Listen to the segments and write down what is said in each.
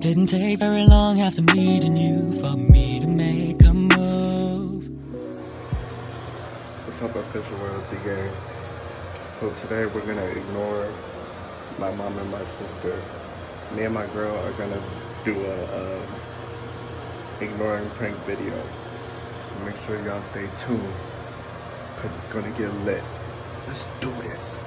Didn't take very long after meeting you for me to make a move. What's up, official royalty gang? So today we're gonna ignore my mom and my sister. Me and my girl are gonna do a um, ignoring prank video. So make sure y'all stay tuned, cause it's gonna get lit. Let's do this.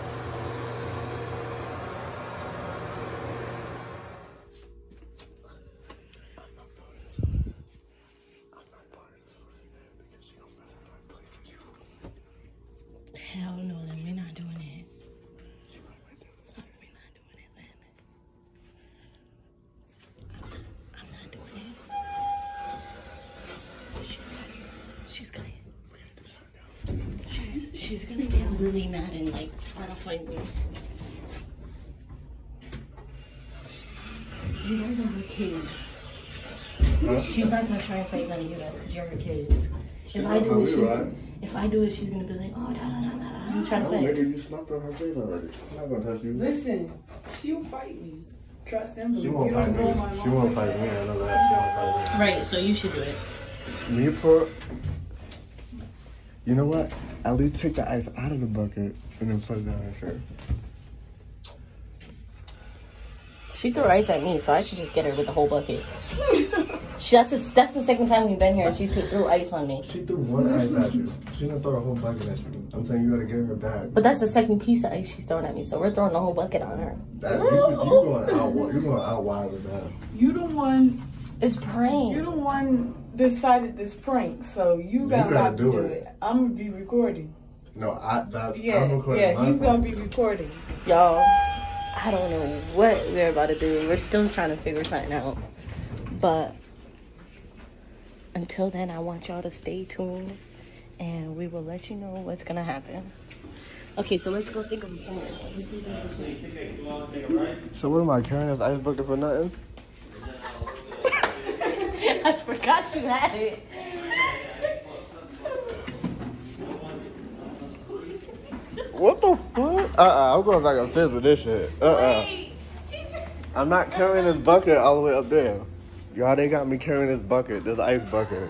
She's, she's gonna get really mad and like try to fight me. You guys are her kids. She's not gonna try and fight none of you guys because you're her kids. If I do it, she, if I do it, she's gonna be like, oh, da da da da da. I'm trying to No, fight. nigga, you slapped on her face already. I'm not gonna touch you. Listen, she'll fight me. Trust them. She you won't don't fight know me. my She won't fight me. I know that. She won't fight Right, so you should do it. me. Me put. You know what? At least take the ice out of the bucket and then put it down her shirt. She threw ice at me, so I should just get her with the whole bucket. She, that's, the, that's the second time we've been here, and she threw, threw ice on me. She threw one ice at you. She didn't throw the whole bucket at you. I'm saying you gotta get her back. But that's the second piece of ice she's throwing at me, so we're throwing the whole bucket on her. That, you, you going out, you're going out wide with that. You the one. It's praying. You prank. the one decided this prank, so you gotta, gotta have to do do it. it. I'm gonna be recording. No, I. That, Yeah, I'm yeah. He's gonna be recording. Y'all, I don't know what we're about to do. We're still trying to figure something out. But until then, I want y'all to stay tuned, and we will let you know what's gonna happen. Okay, so let's go think of a plan. So what am I carrying this ice bucket for nothing? I forgot you had it. What the fuck? Uh-uh, I'm going back upstairs with this shit. Uh-uh. I'm not carrying this bucket all the way up there. Y'all, they got me carrying this bucket, this ice bucket.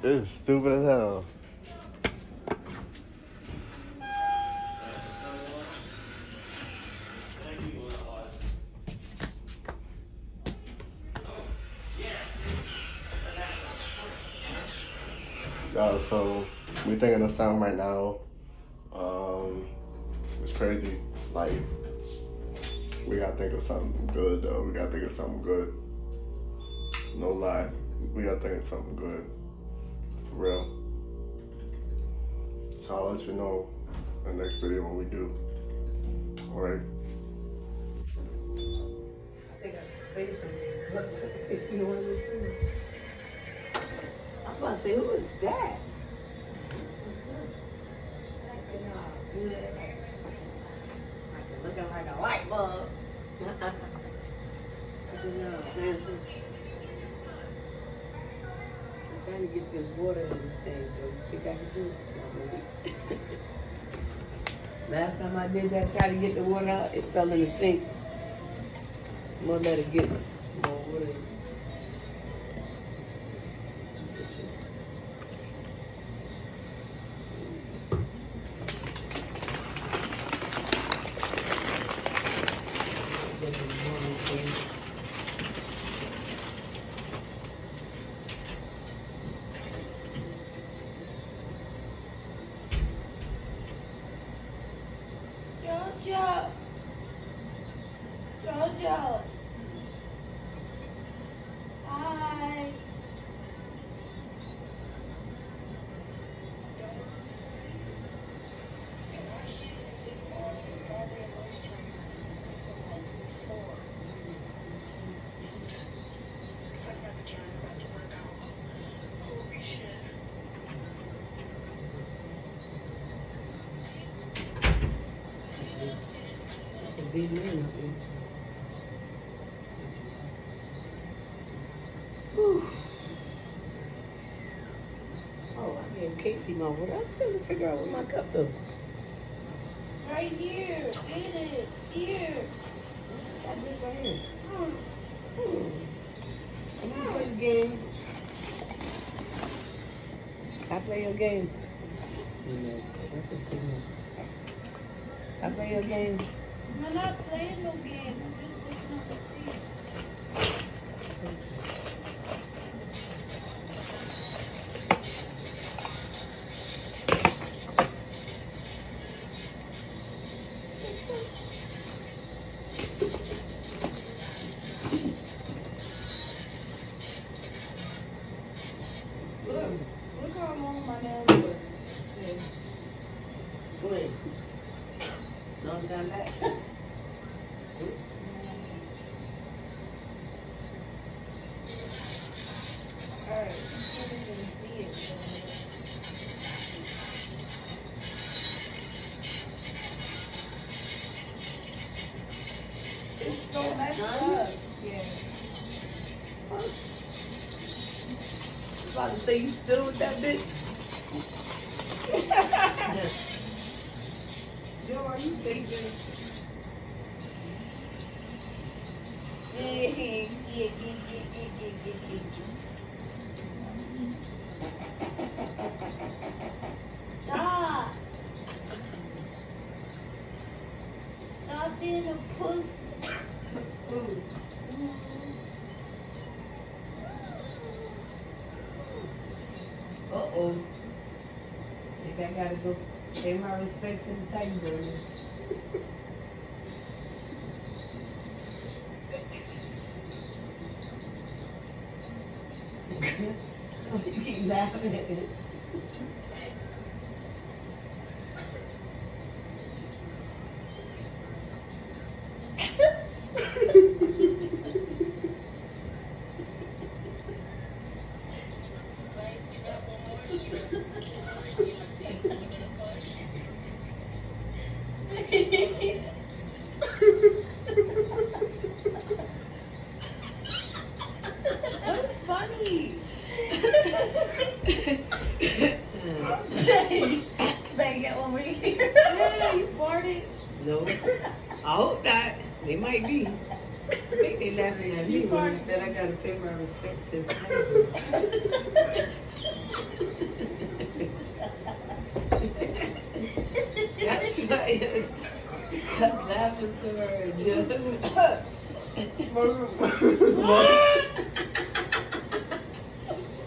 This stupid as hell. Uh, so we thinking of something right now. Um, it's crazy. Like we gotta think of something good though. We gotta think of something good. No lie, we gotta think of something good. For real. So I'll let you know in the next video when we do. All right. I was about to say, who is that? Looking like a light bulb. I'm trying to get this water in this thing, so you think I can do it? Last time I did that, tried to get the water out, it fell in the sink. I'm gonna let it get more water. be. Whew. Oh, I gave Casey my water. I trying to figure out what my cup is. Right here. In it. Here. Got this right here. Mm. Mm. I'm play your game. I play your game. I play your game. I'm not playing no game. It's so messed up. Yeah. About to say you still with that bitch? Joe, are you thinking? Stop. Stop being a pussy. Uh oh. Think I gotta go pay my respects to the Titan brother. you keep laughing at it. Funny? Bang it over here. Yeah, you farted. No. I hope not. They might be. I think they laughing at me when you said I gotta pay my respects to the That's right. Stop laughing so hard, Joe.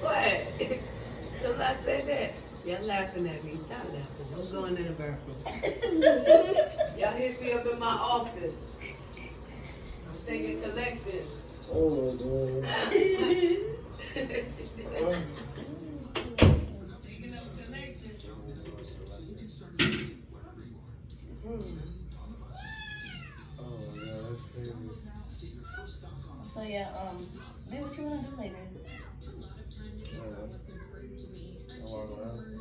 What? Because I said that. Y'all laughing at me. Stop laughing. I'm going in the bathroom. Y'all hit me up in my office. I'm taking collections. Oh my god. Oh my god, that's crazy. So yeah, um, do what you wanna do later. Yeah. I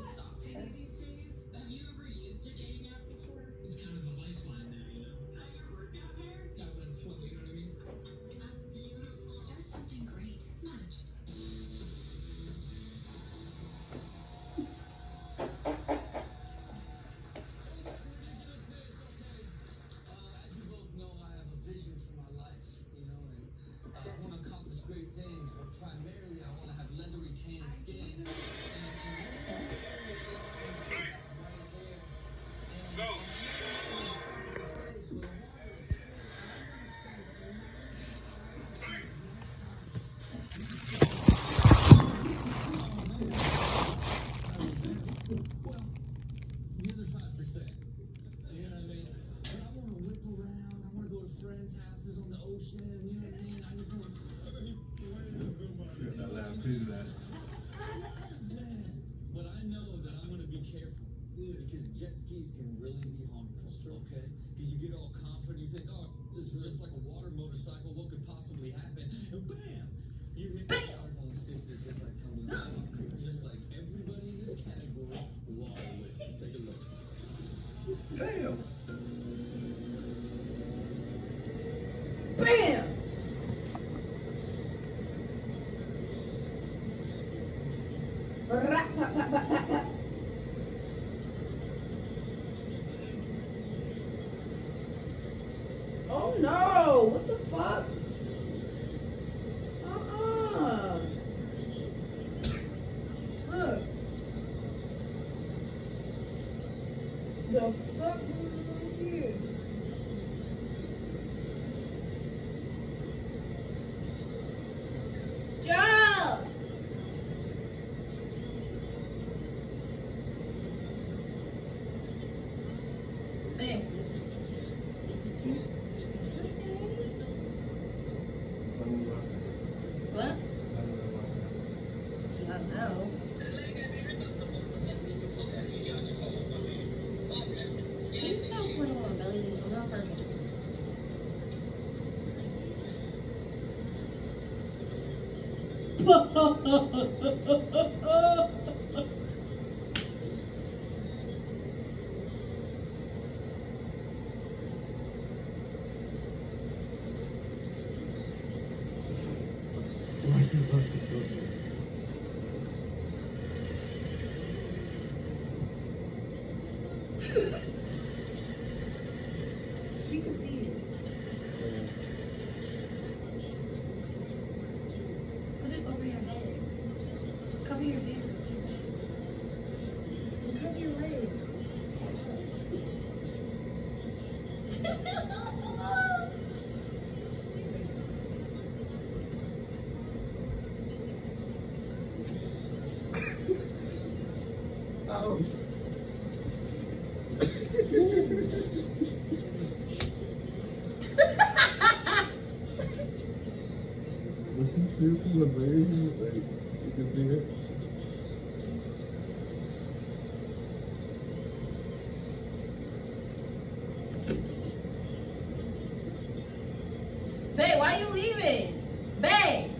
jet skis can really be harmful. Okay? Because you get all confident, you think, oh, this is just like a water motorcycle. What could possibly happen? And bam, you hit the carbon sixes just like tumbling down concrete, just like everybody in this category. Water with. Take a look. Damn. Bam! Oh no! What the fuck? Perfect. Ha ha ha ha ha ha ha! Babe, why you leaving? Babe.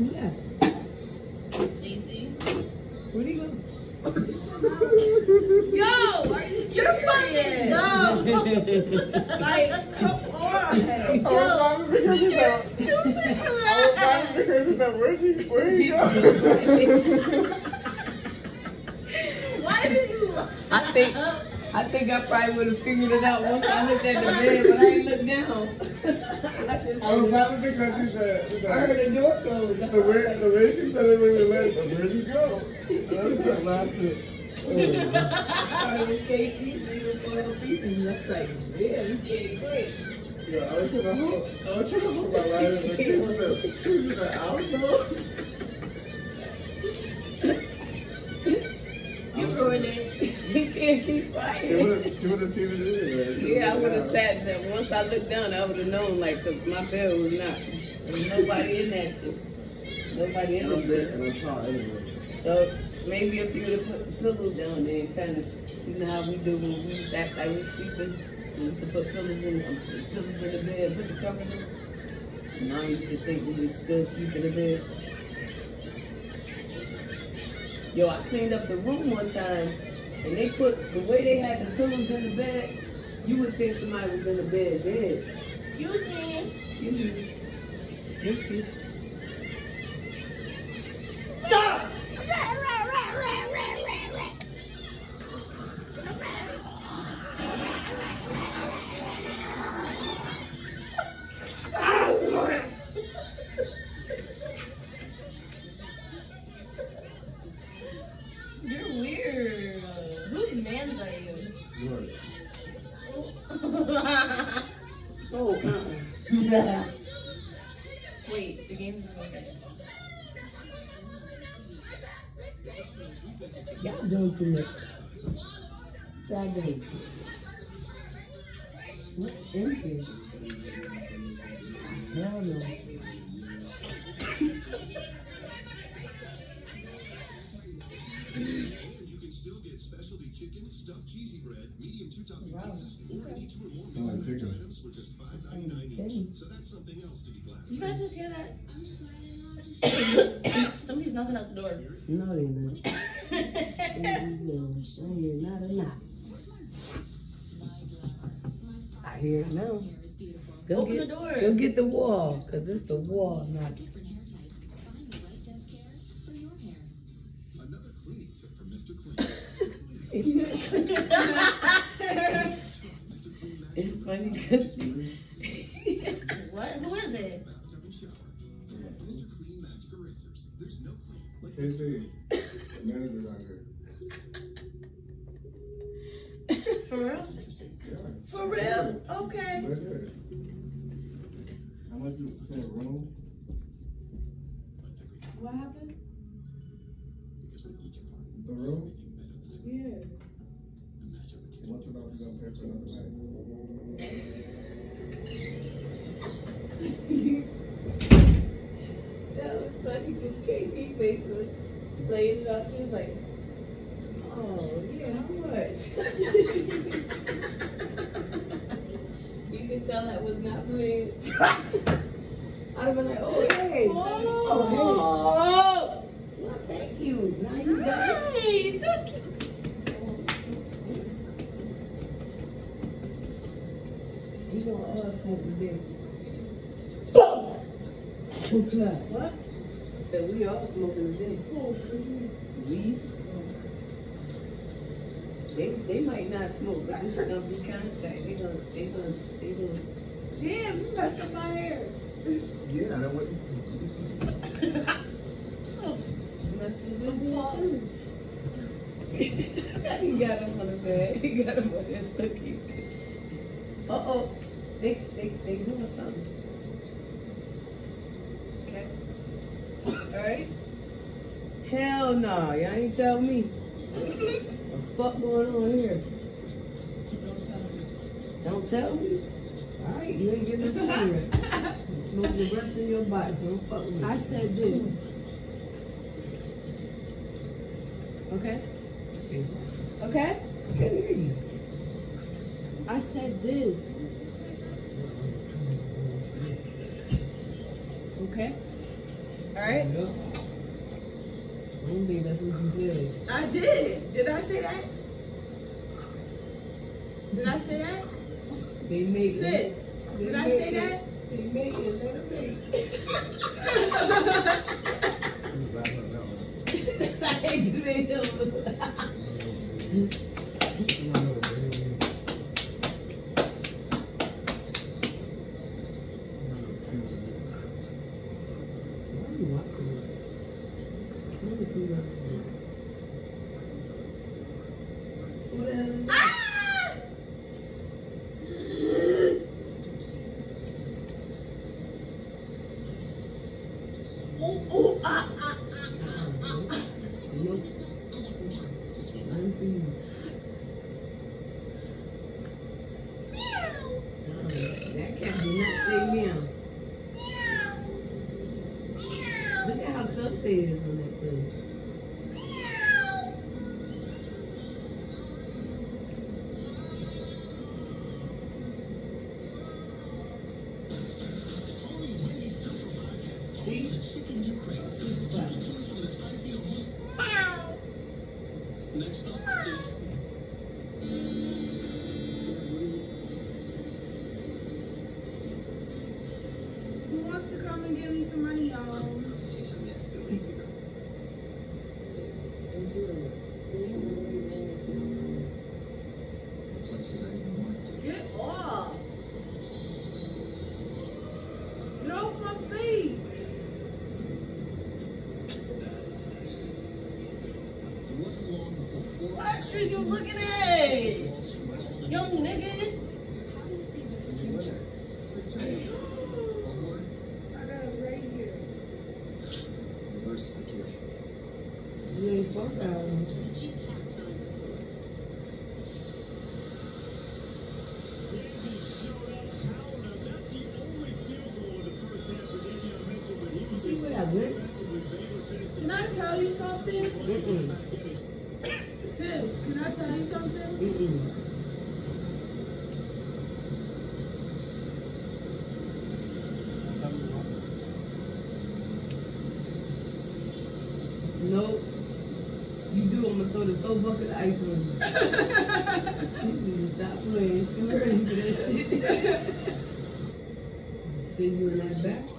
Left? JC. Where'd he go? Yo, are you You're fucking dumb. like, come on. I was laughing because he's like, Stupid for I was that. laughing because he's like, where'd he, where'd he go? Why did you? I think I think I probably would have figured it out once I looked at the bed, but I ain't looked down. I was laughing because he said, he's I heard the door close. That's the way, the way she said it when we left, like, where'd he go? And I was like laughing. Oh. I thought it was Casey leaving for little people. That's like, yeah, you can't quit. Yeah, I was trying to hold, I was trying to hold my she was like, she was like, I don't know. You ruined it. You can't keep She would have, she would have seen it anyway. Yeah, I would have sat there. Once I looked down, I would have known, like, 'cause my bed was not. There was nobody in that shit. Nobody in that big and I'm tall anyway. So maybe if you would have put the pillow down there and kind of, you know how we do when we act like we're sleeping? We used to put pillows in, um, pillows in the bed, put the covers in. I used to think we was still sleeping in the bed. Yo, I cleaned up the room one time, and they put, the way they had the pillows in the bed, you would think somebody was in the bed dead. Excuse me. Excuse me. Excuse me. Stop. You're weird. Whose man's are you? Yours. Oh, uh-uh. Wait, the game's not over. Y'all doing too much. Y'all doing. What's in here? Hell no. You chicken, stuffed cheesy bread, medium two-topping Wow. pizzas, or any two or more I mix like and match chicken. items for just five ninety-nine Okay. each. So that's something else to be glad You guys just hear that? I'm just glad I know Somebody's knocking out the door. No, they not. I hear not a lot. I hear it now. Go Open get, the door. Go get the wall, cause it's the wall, not. Different hair types. Find the right depth care for your hair. Another cleaning tip from Mr. Clean. Mr. Clean It's funny cause What? Who is it? bathtub and. Mr. Clean Magic Erasers. There's no clean like KC, manager out here. For real? Yeah. For real? Okay. Right there. How much you pay room? What happened? because when you check The room? Yeah. Imagine you What's it all gonna another night? That was funny because KT face was playing it off. She was like, oh, yeah, how much? you can tell that was not playing. I'd have been like, oh, hey. Oh, hey. Well, thank you. Now you got it. What? We all smoking? They, might not smoke, but this is gonna be contact. They gonna, they gonna, they gonna. Damn, you messed up my hair. Yeah, what. Your hair too. he got him on the. He got him on his cookies. Uh oh. They, they, they doing something. Okay. Alright. Hell no, y'all ain't tell me. What the fuck going on here? Don't tell me. Alright, you ain't getting a cigarette. Smoke the rest of your body. Don't fuck with me. I said this. Okay? Okay? I can hear you. I said this. Okay? Alright? I don't that's what you said. I did. Did I say that? Did I say that? They make Sis, They did I say it- that? They make it, let them make. That's how they do they went? Can I tell you something? Sis. Nope. You do, I'm gonna throw the soap bucket of ice on you. Stop playing. It's too early for that shit. Send you in that bathroom.